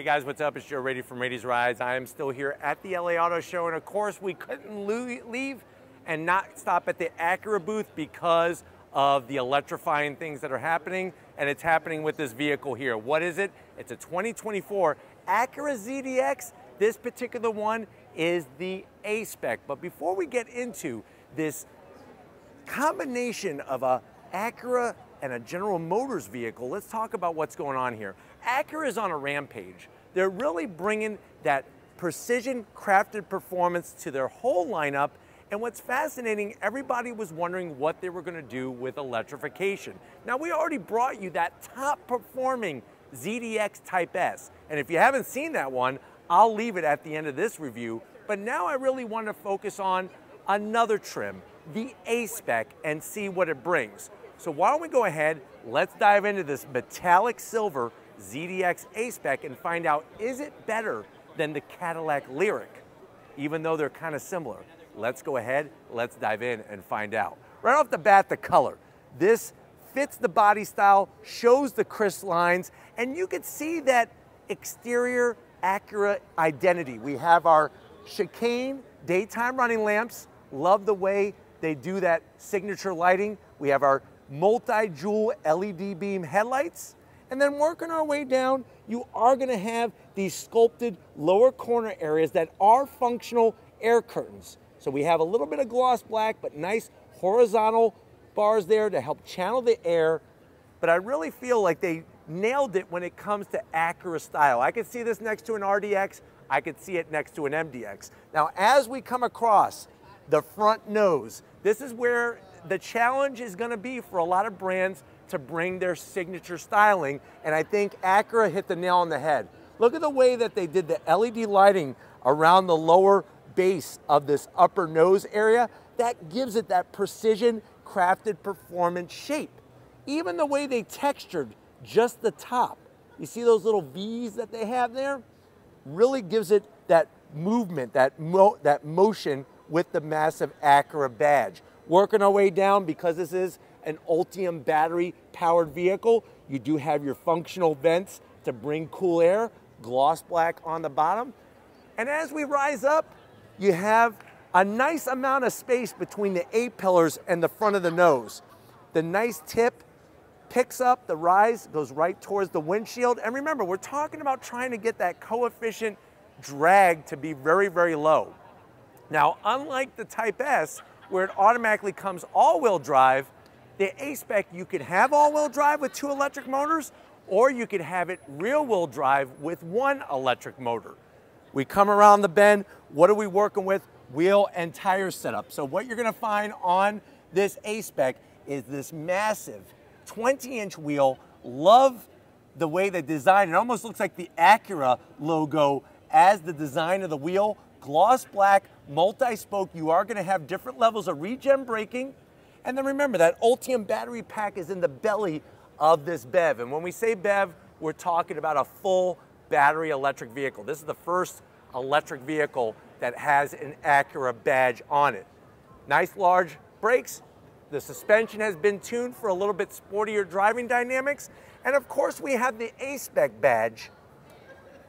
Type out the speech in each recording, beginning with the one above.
Hey guys, what's up? It's Joe Raiti from Raiti's Rides. I am still here at the LA Auto Show, and of course, we couldn't leave and not stop at the Acura booth because of the electrifying things that are happening, and it's happening with this vehicle here. What is it? It's a 2024 Acura ZDX. This particular one is the A-Spec. But before we get into this combination of a Acura and a General Motors vehicle, let's talk about what's going on here. Acura is on a rampage. They're really bringing that precision crafted performance to their whole lineup. And what's fascinating, everybody was wondering what they were going to do with electrification. Now, we already brought you that top performing ZDX Type S. And if you haven't seen that one, I'll leave it at the end of this review. But now I really want to focus on another trim, the A-Spec, and see what it brings. So why don't we go ahead, let's dive into this metallic silver ZDX A-Spec and find out, is it better than the Cadillac Lyriq? Even though they're kind of similar. Let's go ahead, let's dive in and find out. Right off the bat, the color. This fits the body style, shows the crisp lines, and you can see that exterior Acura identity. We have our chicane daytime running lamps. Love the way they do that signature lighting. We have our multi-jewel LED beam headlights. And then working our way down, you are gonna have these sculpted lower corner areas that are functional air curtains. So we have a little bit of gloss black, but nice horizontal bars there to help channel the air. But I really feel like they nailed it when it comes to Acura style. I could see this next to an RDX. I could see it next to an MDX. Now, as we come across the front nose, this is where the challenge is gonna be for a lot of brands to bring their signature styling, and I think Acura hit the nail on the head. Look at the way that they did the LED lighting around the lower base of this upper nose area. That gives it that precision crafted performance shape. Even the way they textured just the top. You see those little V's that they have there? Really gives it that movement, that, mo that motion with the massive Acura badge. Working our way down because this is an Ultium battery powered vehicle. You do have your functional vents to bring cool air, gloss black on the bottom. And as we rise up, you have a nice amount of space between the A-pillars and the front of the nose. The nice tip picks up, the rise goes right towards the windshield. And remember, we're talking about trying to get that coefficient drag to be very, very low. Now, unlike the Type S, where it automatically comes all-wheel drive, the A-Spec, you could have all-wheel drive with two electric motors, or you could have it rear-wheel drive with one electric motor. We come around the bend, what are we working with? Wheel and tire setup. So what you're gonna find on this A-Spec is this massive 20 inch wheel. Love the way they design it. almost looks like the Acura logo as the design of the wheel. Gloss black, multi-spoke. You are gonna have different levels of regen braking. And then remember that Ultium battery pack is in the belly of this BEV. And when we say BEV, we're talking about a full battery electric vehicle. This is the first electric vehicle that has an Acura badge on it. Nice large brakes, the suspension has been tuned for a little bit sportier driving dynamics. And of course, we have the A-Spec badge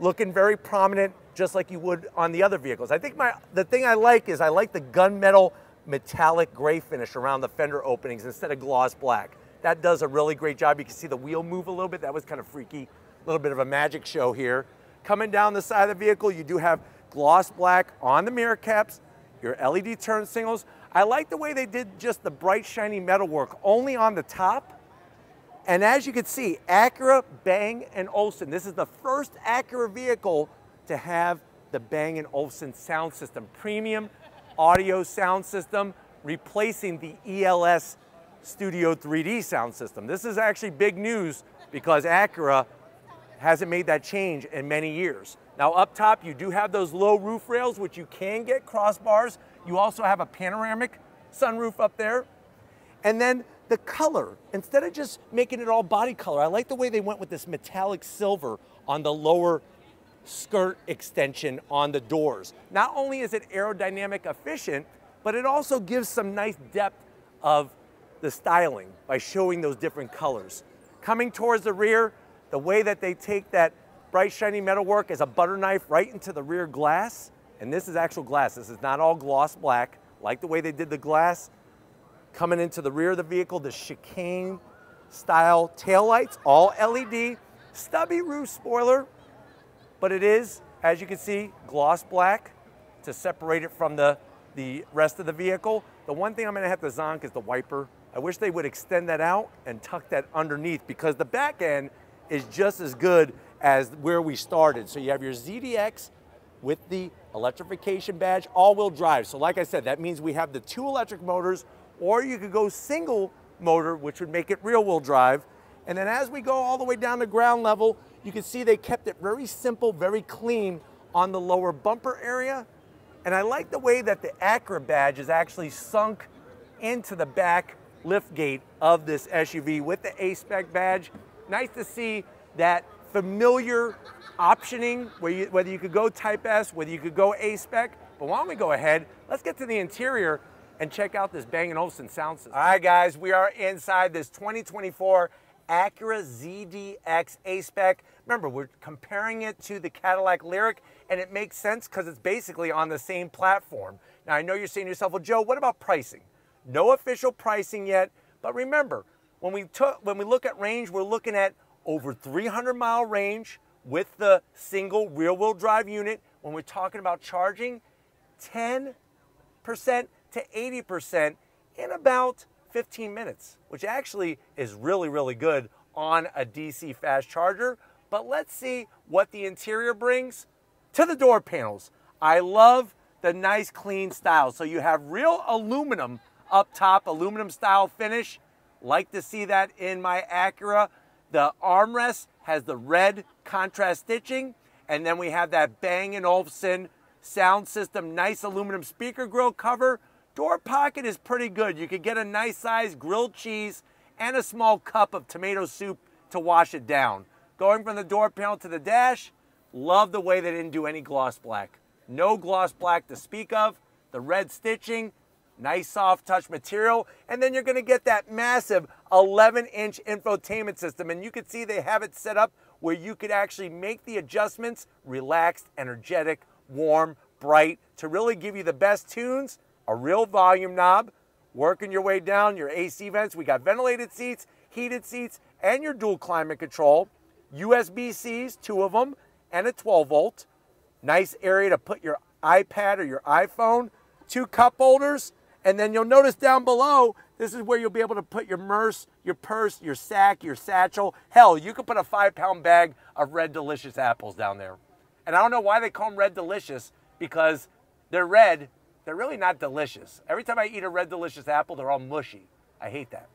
looking very prominent, just like you would on the other vehicles. I think my the thing I like is I like the gunmetal metallic gray finish around the fender openings instead of gloss black. That does a really great job. You can see the wheel move a little bit. That was kind of freaky. A little bit of a magic show here. Coming down the side of the vehicle, you do have gloss black on the mirror caps, your LED turn signals. I like the way they did just the bright shiny metalwork only on the top. And as you can see, Acura, Bang & Olufsen. This is the first Acura vehicle to have the Bang & Olufsen sound system. Premium audio sound system, replacing the ELS Studio 3D sound system. This is actually big news because Acura hasn't made that change in many years. Now up top, you do have those low roof rails, which you can get crossbars you also have a panoramic sunroof up there. And then the color, instead of just making it all body color, I like the way they went with this metallic silver on the lower skirt extension on the doors. Not only is it aerodynamic efficient, but it also gives some nice depth of the styling by showing those different colors. Coming towards the rear, the way that they take that bright shiny metalwork as a butter knife right into the rear glass. And this is actual glass. This is not all gloss black, like the way they did the glass. Coming into the rear of the vehicle, the chicane style taillights, all LED, stubby roof spoiler, but it is, as you can see, gloss black to separate it from the, the rest of the vehicle. The one thing I'm gonna have to zonk is the wiper. I wish they would extend that out and tuck that underneath because the back end is just as good as where we started. So you have your ZDX with the electrification badge, all-wheel drive. So like I said, that means we have the two electric motors, or you could go single motor, which would make it rear-wheel drive. And then as we go all the way down to ground level, you can see they kept it very simple, very clean on the lower bumper area. And I like the way that the Acura badge is actually sunk into the back lift gate of this SUV with the A-Spec badge. Nice to see that familiar optioning, where you, whether you could go Type S, whether you could go A-Spec. But why don't we go ahead, let's get to the interior and check out this Bang & Olufsen sound system. All right, guys, we are inside this 2024 Acura ZDX A-Spec. Remember, we're comparing it to the Cadillac Lyriq, and it makes sense because it's basically on the same platform. Now, I know you're saying to yourself, well, Joe, what about pricing? No official pricing yet, but remember, when we, took, when we look at range, we're looking at over 300 mile range with the single rear wheel drive unit. When we're talking about charging, 10% to 80% in about 15 minutes, which actually is really, really good on a DC fast charger. But let's see what the interior brings to the door panels. I love the nice clean style. So you have real aluminum up top, aluminum style finish. Like to see that in my Acura. The armrest has the red contrast stitching. And then we have that Bang & Olufsen sound system, nice aluminum speaker grill cover. Door pocket is pretty good. You could get a nice size grilled cheese and a small cup of tomato soup to wash it down. Going from the door panel to the dash, love the way they didn't do any gloss black. No gloss black to speak of. The red stitching, nice soft touch material, and then you're gonna get that massive 11 inch infotainment system. And you can see they have it set up where you could actually make the adjustments relaxed, energetic, warm, bright to really give you the best tunes. A real volume knob, working your way down your AC vents. We got ventilated seats, heated seats, and your dual climate control. USB-Cs, two of them, and a 12 volt. Nice area to put your iPad or your iPhone. Two cup holders, and then you'll notice down below, this is where you'll be able to put your merce, your purse, your sack, your satchel. Hell, you could put a five pound bag of red delicious apples down there. And I don't know why they call them red delicious because they're red, they're really not delicious. Every time I eat a red delicious apple, they're all mushy. I hate that.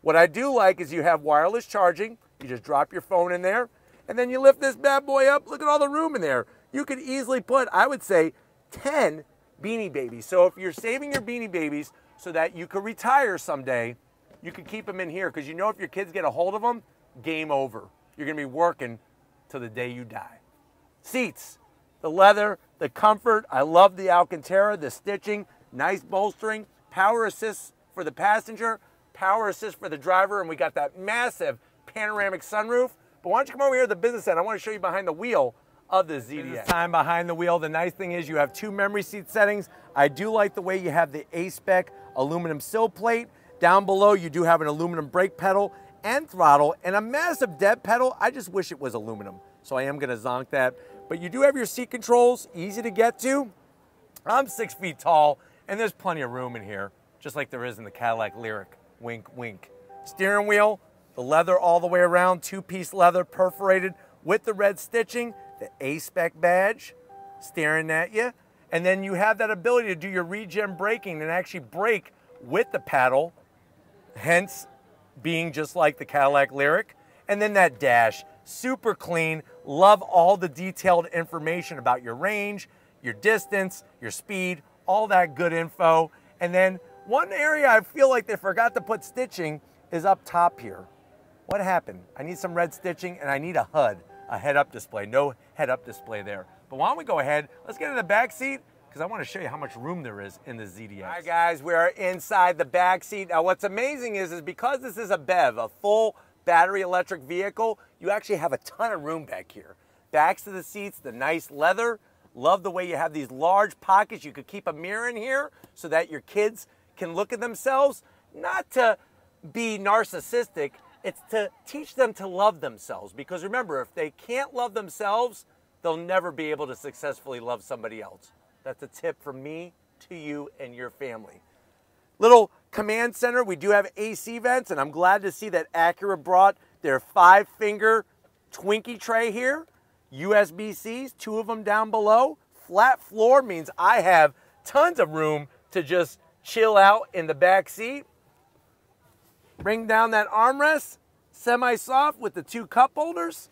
What I do like is you have wireless charging. You just drop your phone in there and then you lift this bad boy up. Look at all the room in there. You could easily put, I would say, 10 Beanie Babies. So if you're saving your Beanie Babies so that you could retire someday, you could keep them in here because you know if your kids get a hold of them, game over. You're going to be working till the day you die. Seats, the leather, the comfort. I love the Alcantara, the stitching, nice bolstering, power assist for the passenger, power assist for the driver, and we got that massive panoramic sunroof. But why don't you come over here to the business end? I want to show you behind the wheel of the ZDX. time behind the wheel. The nice thing is you have two memory seat settings. I do like the way you have the A-Spec aluminum sill plate. Down below, you do have an aluminum brake pedal and throttle and a massive dead pedal. I just wish it was aluminum. So I am gonna zonk that. But you do have your seat controls, easy to get to. I'm six feet tall and there's plenty of room in here, just like there is in the Cadillac Lyriq. Wink, wink. Steering wheel, the leather all the way around, two-piece leather perforated with the red stitching the A-Spec badge staring at you. And then you have that ability to do your regen braking and actually brake with the paddle, hence being just like the Cadillac Lyriq. And then that dash, super clean. Love all the detailed information about your range, your distance, your speed, all that good info. And then one area I feel like they forgot to put stitching is up top here. What happened? I need some red stitching and I need a HUD a head-up display. No head-up display there. But why don't we go ahead, let's get in the back seat because I want to show you how much room there is in the ZDX. All right, guys, we are inside the back seat. Now, what's amazing is, is because this is a BEV, a full battery electric vehicle, you actually have a ton of room back here. Backs of the seats, the nice leather. Love the way you have these large pockets. You could keep a mirror in here so that your kids can look at themselves. Not to be narcissistic, it's to teach them to love themselves. Because remember, if they can't love themselves, they'll never be able to successfully love somebody else. That's a tip from me to you and your family. Little command center, we do have AC vents, and I'm glad to see that Acura brought their five finger Twinkie tray here. USB-Cs, two of them down below. Flat floor means I have tons of room to just chill out in the back seat. Bring down that armrest, semi-soft with the two cup holders.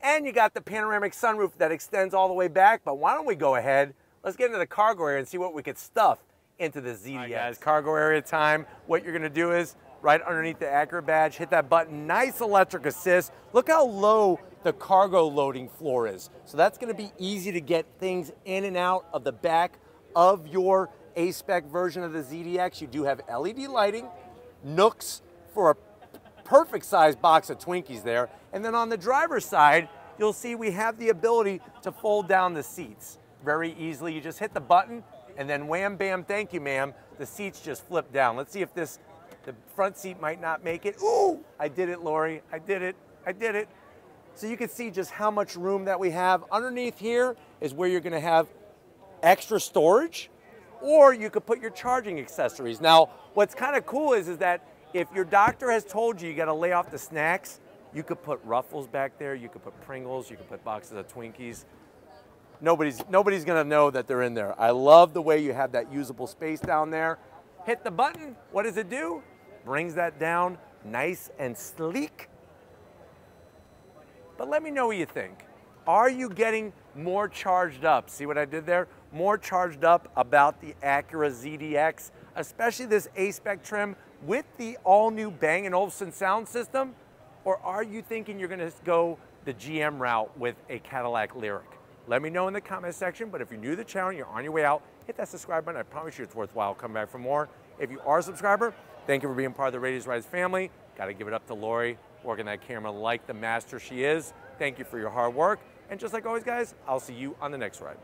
And you got the panoramic sunroof that extends all the way back. But why don't we go ahead, let's get into the cargo area and see what we could stuff into the ZDX. Right, guys, cargo area time. What you're gonna do is right underneath the Acura badge, hit that button, nice electric assist. Look how low the cargo loading floor is. So that's gonna be easy to get things in and out of the back of your A-spec version of the ZDX. You do have LED lighting, nooks for a perfect sized box of Twinkies there. And then on the driver's side, you'll see we have the ability to fold down the seats very easily. You just hit the button and then wham, bam, thank you, ma'am. The seats just flip down. Let's see if this, the front seat might not make it. Ooh, I did it, Lori. I did it. I did it. So you can see just how much room that we have. Underneath here is where you're gonna have extra storage, or you could put your charging accessories. Now, what's kind of cool is, is that if your doctor has told you you gotta lay off the snacks, you could put Ruffles back there, you could put Pringles, you could put boxes of Twinkies nobody's, nobody's gonna know that they're in there. I love the way you have that usable space down there. Hit the button, what does it do? Brings that down nice and sleek. But let me know what you think. Are you getting more charged up? See what I did there? More charged up about the Acura ZDX, especially this A-Spec trim with the all-new Bang & Olufsen sound system? Or are you thinking you're gonna go the GM route with a Cadillac Lyriq? Let me know in the comment section, but if you're new to the channel, you're on your way out, hit that subscribe button. I promise you it's worthwhile. Come back for more. If you are a subscriber, thank you for being part of the Raiti's Rides family. Got to give it up to Lori, working that camera like the master she is. Thank you for your hard work. And just like always, guys, I'll see you on the next ride.